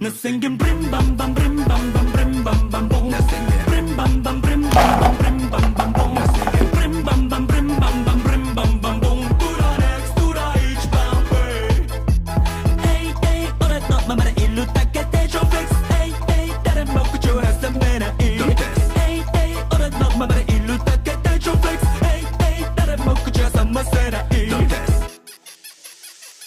Now sing him brim bam bam brim bam bam brim bam bam boom. Now sing him brim bam bam brim bam bam brim bam bam boom. Now sing him brim bam bam brim bam bam brim bam bam boom. Next each bam. Hey hey, orat not mamara illu takete jovix. Hey hey, daren mokuchu has the mena. Hey hey, orat not mamara illu takete jovix.